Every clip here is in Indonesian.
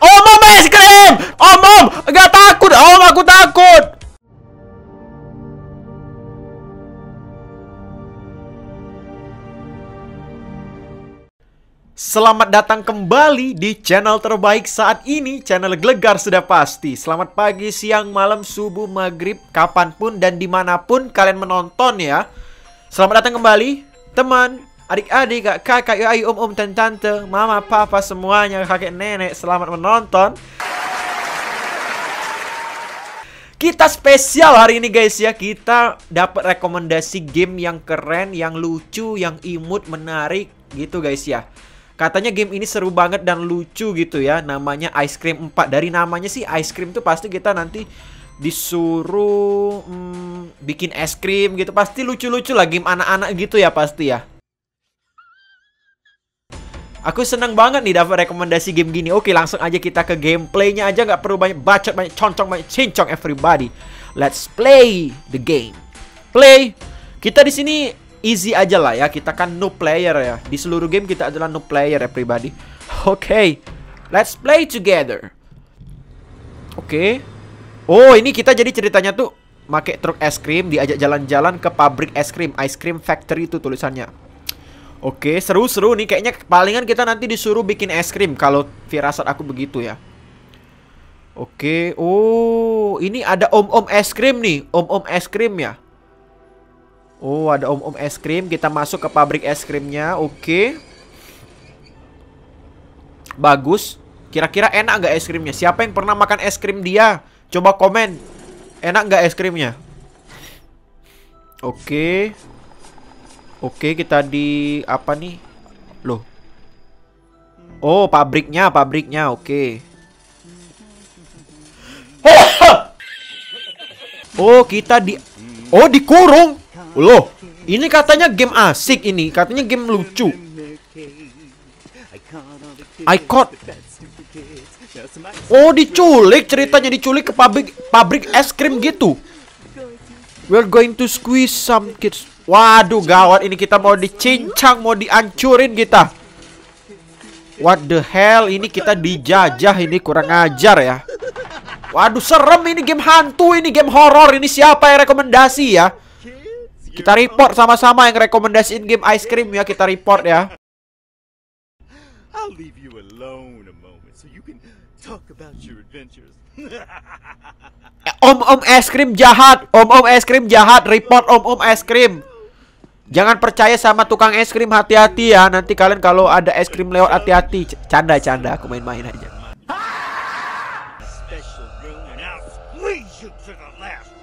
Om om es krim! Om om! Gak takut! Om aku takut! Selamat datang kembali di channel terbaik saat ini Channel Gelegar sudah pasti Selamat pagi, siang, malam, subuh, maghrib Kapan pun dan di mana pun kalian menonton ya Selamat datang kembali Teman, adik-adik, kak, kakak, ayu, om, om, dan tante Mama, papa, semuanya, kakek, nenek Selamat menonton. Kita spesial hari ini guys ya. Kita dapat rekomendasi game yang keren Yang lucu, yang imut, menarik Gitu guys ya. Katanya game ini seru banget dan lucu gitu ya. Namanya Ice Cream 4 Dari namanya sih Ice Cream tuh pasti kita nanti disuruh hmm, bikin es krim gitu. Pasti lucu-lucu lah game anak-anak gitu ya pasti ya Aku senang banget nih dapat rekomendasi game gini Oke langsung aja kita ke gameplaynya aja nggak perlu banyak bacot, banyak concong, banyak cincong everybody Let's play the game Play Kita di sini easy aja lah ya. Kita kan no player ya. Di seluruh game kita adalah no player pribadi. Oke. Let's play together. Oke. Oh, ini kita jadi ceritanya tuh make truk es krim diajak jalan-jalan ke pabrik es krim, ice cream factory itu tulisannya. Oke, seru-seru nih kayaknya palingan kita nanti disuruh bikin es krim kalau firasat aku begitu ya. Oke, oh, ini ada om-om es krim nih, om-om es krim ya. Oh, ada om-om es krim. Kita masuk ke pabrik es krimnya. Oke. Bagus. Kira-kira enak nggak es krimnya? Siapa yang pernah makan es krim dia? Coba komen. Enak nggak es krimnya? Oke. Oke, kita di apa nih? Loh. Oh, pabriknya, pabriknya. Oke. Oh, kita di Oh, dikurung. Loh, ini katanya game asik ini, katanya game lucu. I caught. Oh, diculik ceritanya diculik ke pabrik pabrik es krim gitu. We're going to squeeze some kids. Waduh, gawat ini kita mau dicincang, mau dihancurin kita. What the hell? Ini kita dijajah ini kurang ajar ya. Waduh, serem ini game hantu, ini game horror. Ini siapa yang rekomendasi ya? Kita report sama-sama yang rekomendasiin game ice cream ya, kita report ya. Om-om es krim jahat, om-om es krim jahat, report om-om es krim. Jangan percaya sama tukang es krim, hati-hati ya. Nanti kalian kalau ada es krim lewat hati-hati. Canda-canda, aku main-main aja.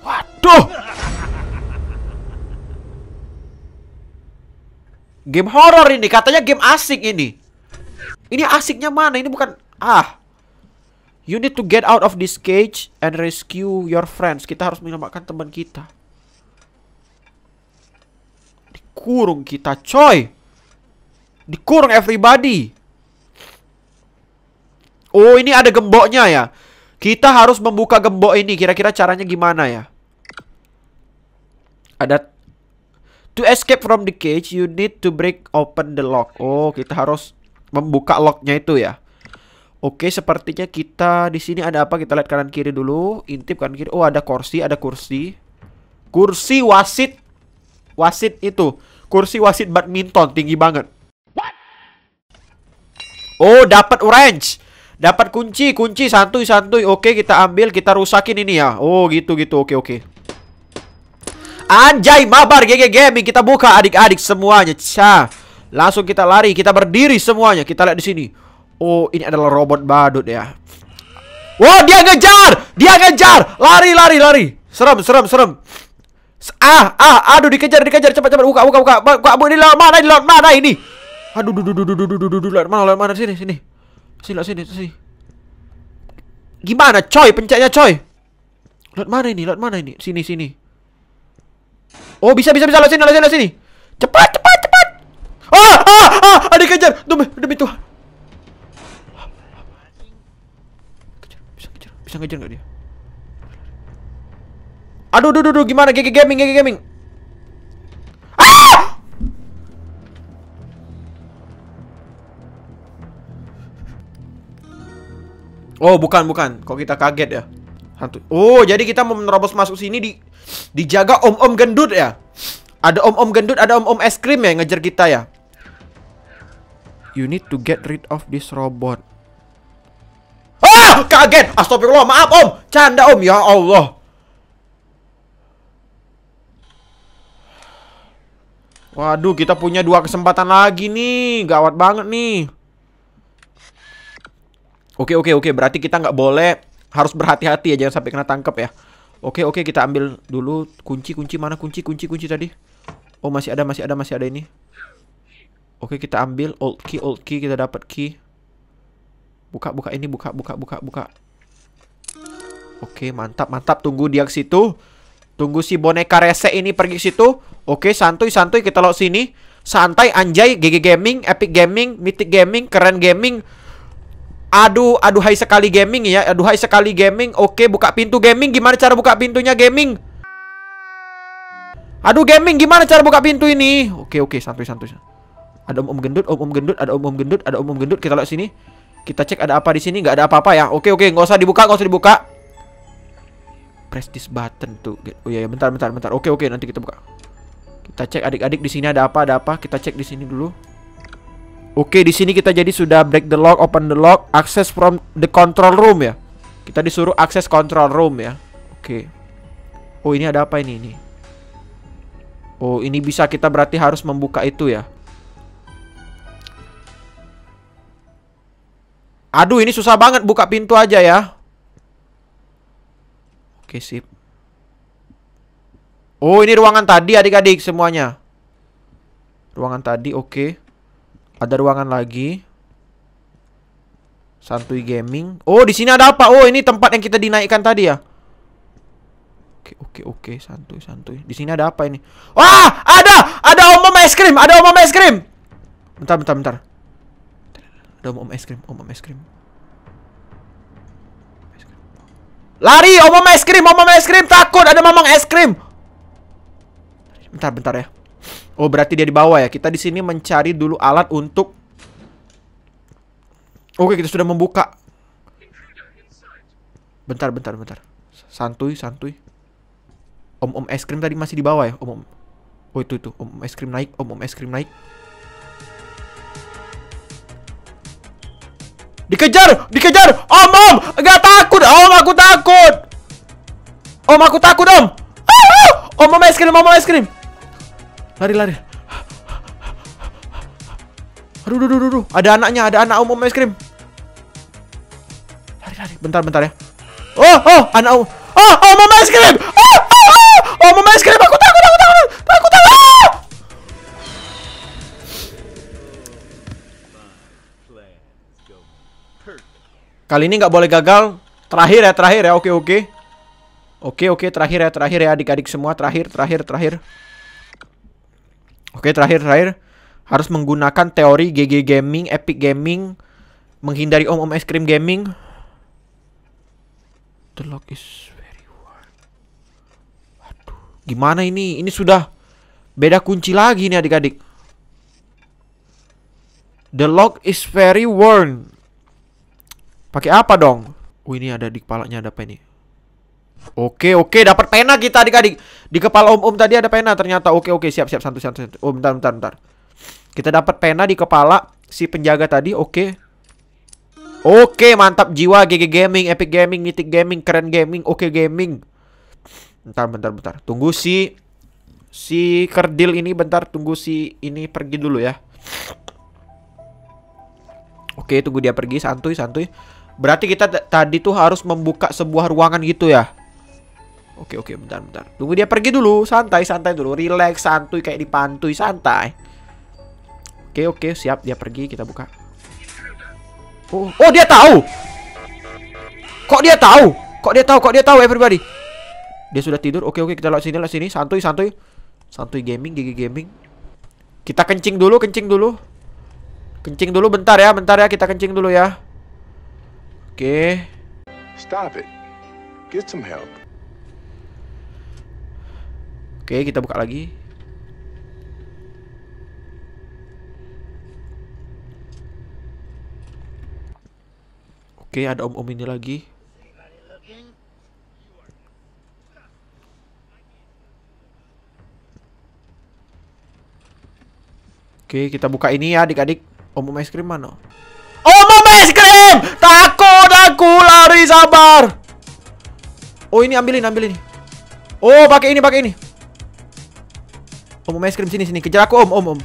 Waduh! Game horror ini, katanya game asik ini. Ini asiknya mana? Ini bukan ah. You need to get out of this cage and rescue your friends. Kita harus menyelamatkan teman kita. Dikurung kita, coy. Dikurung everybody. Oh, ini ada gemboknya ya. Kita harus membuka gembok ini. Kira-kira caranya gimana ya? Ada To escape from the cage, you need to break open the lock. Oh, kita harus membuka locknya itu ya. Oke, sepertinya kita di sini ada apa? Kita lihat kanan kiri dulu. Intip kanan kiri. Oh, ada kursi, ada kursi. Kursi wasit. Wasit itu. Kursi wasit badminton tinggi banget. Oh, dapat orange. Dapat kunci, kunci santuy santuy. Oke, kita ambil, kita rusakin ini ya. Oh, gitu gitu. Oke, oke. Anjay, mabar GG Gaming kita buka adik-adik semuanya. Cah. Langsung kita lari, kita berdiri semuanya. Kita lihat di sini. Oh, ini adalah robot badut ya. Wah, dia ngejar! Dia ngejar! Lari, lari, lari. Serem, serem, serem. Ah, ah, aduh dikejar, dikejar cepat, cepat. Buka, buka, buka. Buka, buka. Ini laut mana? Ini laut mana ini? Aduh, duh, duh, duh, duh, duh, duh, duh, duh, laut mana, laut mana? Sini, sini. Sini, sini, sini. Gimana, coy? Pencetnya, coy. Laut mana ini? Laut mana ini? Sini, sini. Oh bisa bisa bisa lewat sini lewat sini lewat sini. Cepat cepat cepat. Ah ah ah ada kejar demi demi Tuhan. Kejar bisa kejar bisa ngejar nggak dia? Aduh duh duh duh gimana GG gaming GG gaming. Ah! Oh, bukan, bukan. Kok kita kaget ya? Hantu. Oh, jadi kita mau menerobos masuk sini di dijaga om-om gendut ya? Ada om-om gendut, ada om-om es krim ya yang ngejar kita ya? You need to get rid of this robot. Ah, kaget. Astagfirullah, maaf om. Canda om, ya Allah. Waduh, kita punya dua kesempatan lagi nih. Gawat banget nih. Oke, oke, oke. Berarti kita nggak boleh harus berhati-hati ya, jangan sampai kena tangkap ya. Oke, oke, kita ambil dulu kunci, kunci mana kunci, kunci, kunci tadi. Oh, masih ada, masih ada, masih ada ini. Oke, kita ambil old key, old key, kita dapat key. Buka, buka ini, buka, buka, buka, buka. Oke, mantap, mantap. Tunggu dia ke situ. Tunggu si boneka rese ini pergi situ. Oke, santuy santuy kita lo sini. Santai anjay GG Gaming, Epic Gaming, Mythic Gaming, Keren Gaming. Aduh, aduh hai sekali gaming ya. Aduh hai sekali gaming. Oke, buka pintu gaming. Gimana cara buka pintunya gaming? Aduh gaming, gimana cara buka pintu ini? Oke, oke, santuy santuy. Ada om-om gendut, om-om gendut, ada om-om gendut, ada om-om gendut. Kita lihat sini. Kita cek ada apa di sini. Nggak ada apa-apa ya. Oke, oke, nggak usah dibuka, nggak usah dibuka press this button tuh. Oh iya, ya, bentar, bentar, bentar. Oke, oke, nanti kita buka. Kita cek adik-adik di sini ada apa, ada apa. Kita cek di sini dulu. Oke, di sini kita jadi sudah break the lock, open the lock, access from the control room ya. Kita disuruh akses control room ya. Oke. Oh, ini ada apa ini ini? Oh, ini bisa kita berarti harus membuka itu ya. Aduh, ini susah banget buka pintu aja ya. Oke, sip. Oh, ini ruangan tadi adik-adik semuanya. Ruangan tadi, oke. Ada ruangan lagi. Santuy gaming. Oh, di sini ada apa? Oh, ini tempat yang kita dinaikkan tadi ya. Oke, oke, oke, santuy, santuy. Di sini ada apa ini? Wah, ada! Ada om-om es krim, ada om-om es krim. Bentar, bentar, bentar. Ada om-om es krim, om-om es krim. Lari, om es krim, om es krim, takut ada mamang es krim. Bentar, bentar ya. Oh, berarti dia di bawah ya. Kita di sini mencari dulu alat untuk Oke, kita sudah membuka. Bentar, bentar, bentar. Santuy, santuy. Om-om es krim tadi masih di bawah ya, om-om. Oh, itu itu. -om es krim naik, om-om es krim naik. Dikejar, dikejar. Om, om, enggak takut. Om, aku takut. Om, aku takut, om. Om, om es krim, om, es krim. Lari, lari. Aduh, aduh, aduh, aduh. Ada anaknya, ada anak om, om es krim. Lari, lari. Bentar, bentar ya. Oh, oh, anak om. Oh, om, om es krim. Oh, oh, oh. Om, om es krim. Aku takut, aku takut. Aku takut. Kali ini nggak boleh gagal. Terakhir ya, terakhir ya. Oke, oke. Oke, oke, terakhir ya, terakhir ya adik-adik semua. Terakhir, terakhir, terakhir. Oke, terakhir, terakhir. Harus menggunakan teori GG Gaming, Epic Gaming, menghindari om-om es krim gaming. The lock is very warm. Waduh, gimana ini? Ini sudah beda kunci lagi nih adik-adik. The lock is very worn. Pakai apa dong? Oh ini ada di kepalanya ada apa ini? Oke oke dapat pena kita adik-adik. Di kepala om-om tadi ada pena ternyata. Oke oke siap siap santai santai. Oh bentar bentar bentar. Kita dapat pena di kepala si penjaga tadi. Oke. Oke mantap jiwa GG Gaming, Epic Gaming, Mythic Gaming, Keren Gaming, Oke Gaming. Bentar bentar bentar. Tunggu si si kerdil ini bentar tunggu si ini pergi dulu ya. Oke, tunggu dia pergi santuy santuy. Berarti kita tadi tuh harus membuka sebuah ruangan gitu ya. Oke oke bentar bentar. Tunggu dia pergi dulu, santai santai dulu, relax, santuy kayak dipantui, santai. Oke oke, siap dia pergi, kita buka. Oh, oh dia tahu. Kok dia tahu? Kok dia tahu? Kok dia tahu everybody? Dia sudah tidur. Oke oke, kita lihat sini, lihat sini, santuy santuy. Santuy gaming, gigi gaming. Kita kencing dulu, kencing dulu. Kencing dulu bentar ya, bentar ya, kita kencing dulu ya. Oke. Stop it. Get some help. Oke, kita buka lagi. Oke, ada om-om ini lagi. Oke, kita buka ini ya adik-adik. Om-om es krim mana? Om-om es krim! Takut aku lari sabar. Oh, ini ambilin, ambilin. Oh, pakai ini, pakai ini. Om-om es krim sini, sini. Kejar aku, om, om, om.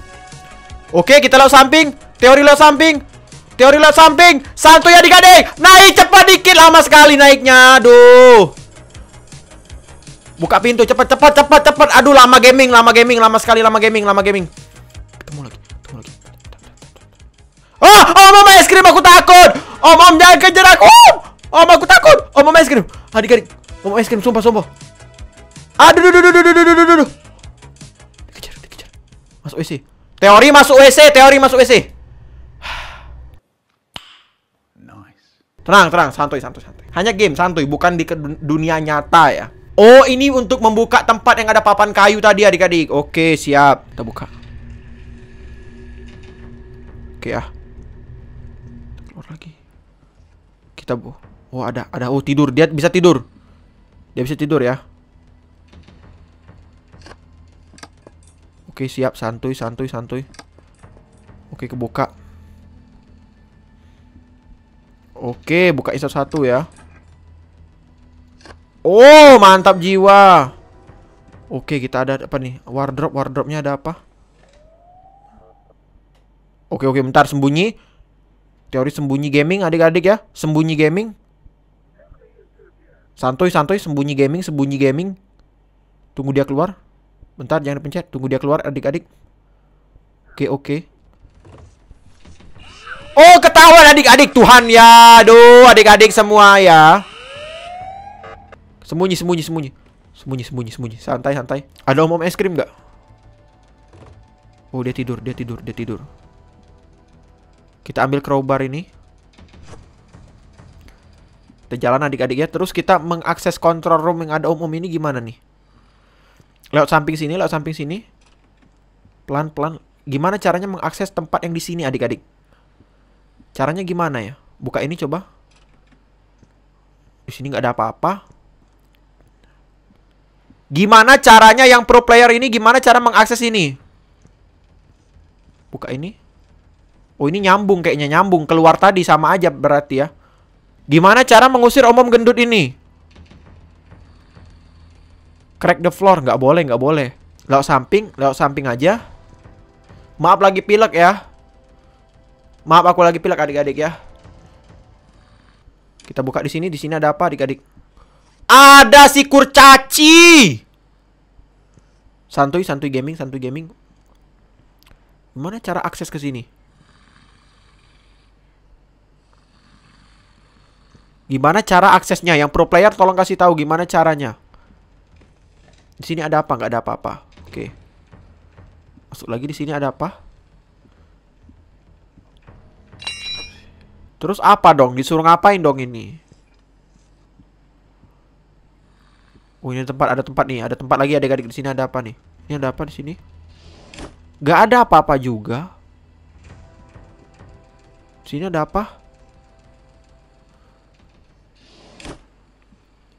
Oke, kita laut samping. Teori laut samping. Teori laut samping. Santuy adik-adik. Naik cepat dikit. Lama sekali naiknya. Aduh. Buka pintu cepat cepat cepat cepat. Aduh lama gaming, lama gaming, lama sekali lama gaming, lama gaming. Ketemu lagi, ketemu lagi. Oh, om om es krim aku takut. Om om jangan kejar aku. Om aku takut. Om om es krim. Adik-adik. Om es krim sumpah sumpah. Aduh duh duh duh duh duh duh duh duh. Dikejar, dikejar. Masuk WC. Teori masuk WC, teori masuk WC. Tenang, tenang, santuy, santuy, santuy. Hanya game santuy, bukan di dunia nyata ya. Oh, ini untuk membuka tempat yang ada papan kayu tadi adik-adik. Oke, siap. Kita buka. Oke ya. Keluar lagi. Kita bu. Oh, ada, ada. Oh, tidur. Dia bisa tidur. Dia bisa tidur ya. Oke, siap. Santuy, santuy, santuy. Oke, kebuka. Oke, buka satu-satu ya. Oh, mantap jiwa. Oke, kita ada apa nih? Wardrobe, wardrobe-nya ada apa? Oke, oke, bentar sembunyi. Teori sembunyi gaming adik-adik ya. Sembunyi gaming. Santuy, santuy, sembunyi gaming, sembunyi gaming. Tunggu dia keluar. Bentar, jangan pencet. Tunggu dia keluar adik-adik. Oke, oke. Oh ketahuan adik-adik Tuhan ya Aduh adik-adik semua ya Sembunyi sembunyi sembunyi Sembunyi sembunyi sembunyi Santai santai Ada om-om es krim gak? Oh dia tidur dia tidur dia tidur Kita ambil crowbar ini Kita jalan adik-adik ya Terus kita mengakses control room yang ada om-om ini gimana nih Lewat samping sini lewat samping sini Pelan-pelan Gimana caranya mengakses tempat yang di sini adik-adik Caranya gimana ya? Buka ini coba. Di sini nggak ada apa-apa. Gimana caranya yang pro player ini gimana cara mengakses ini? Buka ini. Oh ini nyambung kayaknya nyambung keluar tadi sama aja berarti ya. Gimana cara mengusir omom gendut ini? Crack the floor nggak boleh nggak boleh. Lewat samping, lewat samping aja. Maaf lagi pilek ya. Maaf aku lagi pilek adik-adik ya. Kita buka di sini. Di sini ada apa adik-adik? Ada si kurcaci. Santuy, santuy gaming, santuy gaming. Gimana cara akses ke sini? Gimana cara aksesnya? Yang pro player tolong kasih tahu gimana caranya. Di sini ada apa? Nggak ada apa-apa. Oke. Masuk lagi di sini ada apa? Terus apa dong? Disuruh ngapain dong ini? Oh ini tempat ada tempat nih, ada tempat lagi adik-adik di sini ada apa nih? Ini ada apa di sini? Gak ada apa-apa juga. Di sini ada apa?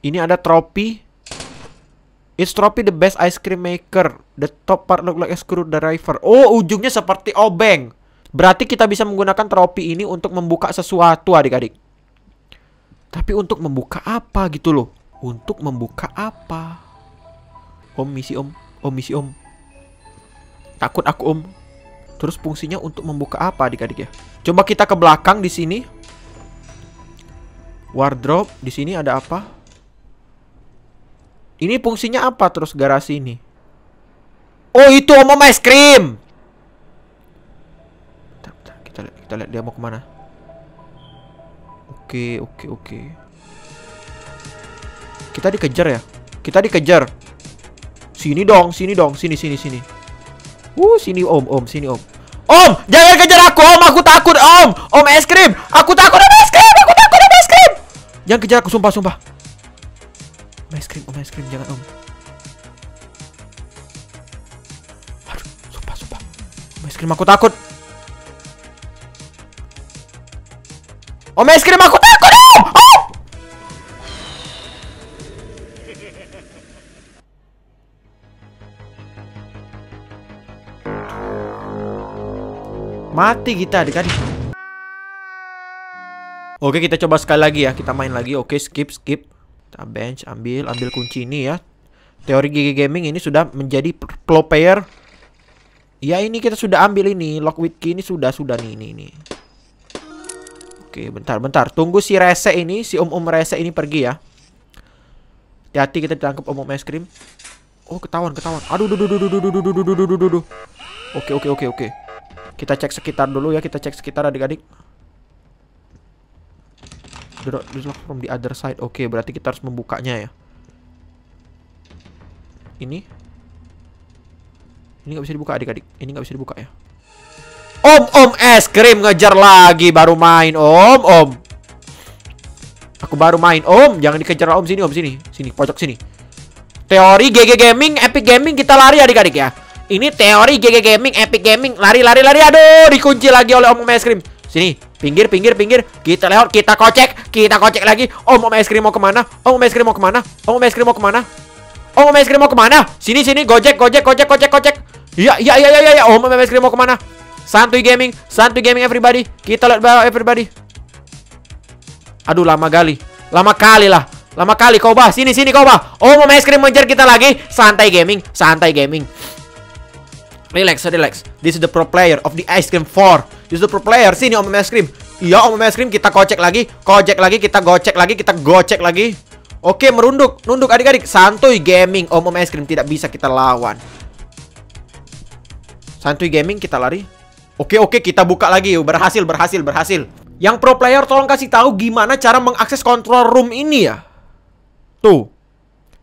Ini ada tropi. It's trophy the best ice cream maker. The top part look like a screwdriver. Oh, ujungnya seperti obeng. Berarti kita bisa menggunakan tropi ini untuk membuka sesuatu adik-adik. Tapi untuk membuka apa gitu loh? Untuk membuka apa? Om misi om, om misi om. Takut aku om. Terus fungsinya untuk membuka apa adik-adik ya? Coba kita ke belakang di sini. Wardrobe di sini ada apa? Ini fungsinya apa terus garasi ini? Oh itu om es krim. Kita lihat dia mau ke mana. Oke, oke, oke. Kita dikejar ya? Kita dikejar. Sini dong, sini dong, sini, sini, sini. Uh, sini om, om, sini om. Om, jangan kejar aku, om. Aku takut, om. Om es krim. Aku takut om es krim. Aku takut om es krim. Jangan kejar aku, sumpah, sumpah. Om es krim, om es krim, jangan om. Aduh, sumpah, sumpah. Om es krim aku takut. Om es krim aku takut. Om! Om! Mati kita adik-adik. Oke kita coba sekali lagi ya Kita main lagi Oke skip skip kita bench, ambil, ambil kunci ini ya. Teori GG Gaming ini sudah menjadi pro player. Ya, ini kita sudah ambil ini. Lock with key ini sudah, sudah nih, ini, ini. Oke, bentar, bentar. Tunggu si Rese ini, si Om Om Rese ini pergi ya. Hati-hati kita ditangkap Om Om es krim. Oh, ketahuan, ketahuan. Aduh, duh, duh, duh, duh, duh, duh, duh, duh, duh, duh, duh, duh. Oke, oke, oke, oke. Kita cek sekitar dulu ya, kita cek sekitar adik-adik. Drop lock from the other side. Oke, berarti kita harus membukanya ya. Ini. Ini nggak bisa dibuka adik-adik. Ini nggak bisa dibuka ya. Om, om es krim ngejar lagi baru main. Om, om. Aku baru main. Om, jangan dikejar om sini, om sini. Sini, pojok sini. Teori GG Gaming, Epic Gaming kita lari adik-adik ya. Ini teori GG Gaming, Epic Gaming. Lari, lari, lari. Aduh, dikunci lagi oleh om, om es krim. Sini, pinggir, pinggir, pinggir. Kita lewat, kita kocek, kita kocek lagi. Om, om es krim mau ke mana? Om, om es krim mau ke mana? Om, om es krim mau ke mana? Om, om es krim mau ke mana? Sini, sini, gojek, gojek, gojek, gojek, gojek. Ya, ya, ya, ya, ya. Om, om es krim mau ke mana? Santuy gaming, santuy gaming everybody. Kita lihat bawah everybody. Aduh, lama kali. Lama kali lah. Lama kali kau bah. Sini, sini kau bah. Om, om es krim mengejar kita lagi. Santai gaming, santai gaming. Relax, relax. This is the pro player of the ice cream 4. This is the pro player. Sini om es krim. Iya om es krim kita kocek lagi, kocek lagi, kita gocek lagi, kita gocek lagi. Oke, merunduk, nunduk adik-adik. Santuy gaming, om om es krim tidak bisa kita lawan. Santuy gaming kita lari. Oke, oke, kita buka lagi. Berhasil, berhasil, berhasil. Yang pro player tolong kasih tahu gimana cara mengakses control room ini ya. Tuh.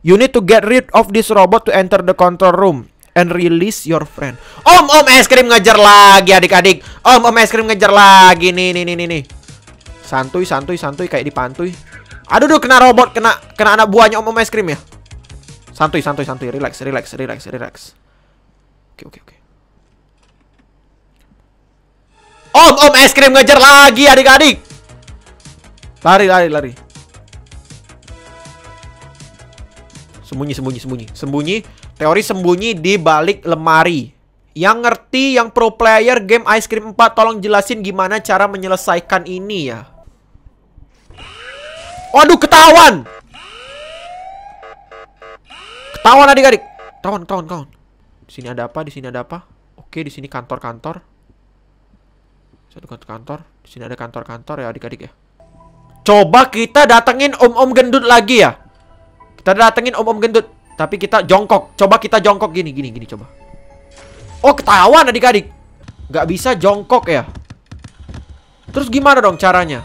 You need to get rid of this robot to enter the control room and release your friend. Om, om es krim ngejar lagi adik-adik. Om, om es krim ngejar lagi nih, nih, nih, nih. Santuy, santuy, santuy kayak dipantui. Aduh, duh, kena robot, kena kena anak buahnya om, om es krim ya. Santuy, santuy, santuy. Relax, relax, relax, relax. Oke, oke, oke. Om, om es krim ngejar lagi adik-adik. Lari, lari, lari. Sembunyi, sembunyi, sembunyi. Sembunyi. Teori sembunyi di balik lemari. Yang ngerti, yang pro player game Ice Cream 4 tolong jelasin gimana cara menyelesaikan ini ya. Waduh, ketahuan. Ketahuan adik-adik. Ketahuan, ketahuan, ketahuan. Di sini ada apa? Di sini ada apa? Oke, di sini kantor-kantor. Satu kantor-kantor. Di sini ada kantor-kantor ya adik-adik ya. Coba kita datengin om-om gendut lagi ya. Kita datengin om-om gendut. Tapi kita jongkok. Coba kita jongkok gini, gini, gini coba. Oh, ketahuan adik-adik. Gak bisa jongkok ya. Terus gimana dong caranya?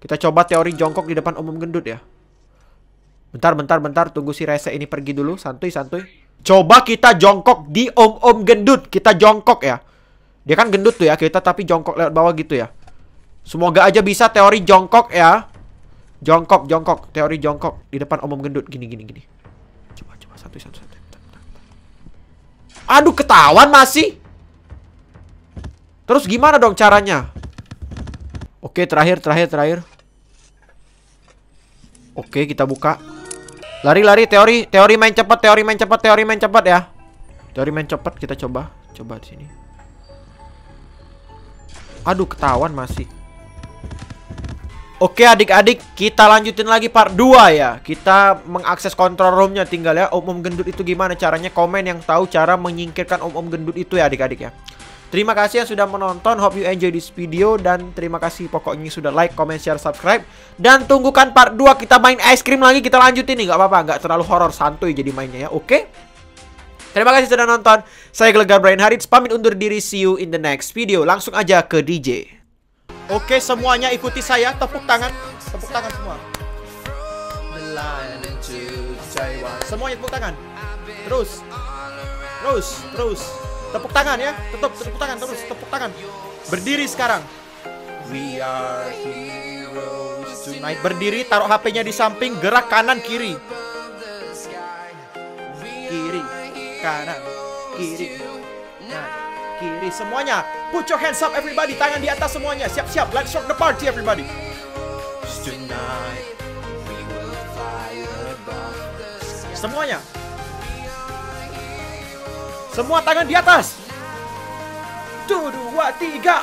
Kita coba teori jongkok di depan om-om gendut ya. Bentar, bentar, bentar. Tunggu si Rese ini pergi dulu. Santuy, santuy. Coba kita jongkok di om-om gendut. Kita jongkok ya. Dia kan gendut tuh ya. Kita tapi jongkok lewat bawah gitu ya. Semoga aja bisa teori jongkok ya. Jongkok, jongkok. Teori jongkok di depan om-om gendut. Gini, gini, gini. Santuy, santuy, santuy. Aduh, ketahuan masih. Terus gimana dong caranya? Oke, terakhir, terakhir, terakhir. Oke, kita buka. Lari, lari, teori, teori main cepat, teori main cepat, teori main cepat ya. Teori main cepat kita coba, coba di sini. Aduh, ketahuan masih. Oke adik-adik, kita lanjutin lagi part 2 ya. Kita mengakses control roomnya tinggal ya Om-om gendut itu gimana caranya? Komen yang tahu cara menyingkirkan om-om gendut itu ya adik-adik ya. Terima kasih yang sudah menonton Hope you enjoy this video Dan terima kasih pokoknya sudah like, comment, share, subscribe. Dan tunggukan part 2 kita main es krim lagi Kita lanjutin nih, gak apa-apa Gak terlalu horor santuy jadi mainnya ya, oke? Terima kasih sudah nonton Saya Gelegar Brian Harits Pamit undur diri See you in the next video Langsung aja ke DJ Oke semuanya ikuti saya. Tepuk tangan. Tepuk tangan semua. Semuanya tepuk tangan. Terus. Terus Terus. Tepuk tangan ya. Tetap tepuk tangan terus. Tepuk tangan. Berdiri sekarang. We are heroes tonight. Berdiri taruh HP-nya di samping Gerak kanan kiri. Kiri Kanan Kiri kiri semuanya. Put your hands up everybody, tangan di atas semuanya. Siap-siap, let's rock the party everybody. Tonight we will fly above Semuanya. Semua tangan di atas. Satu, dua, tiga.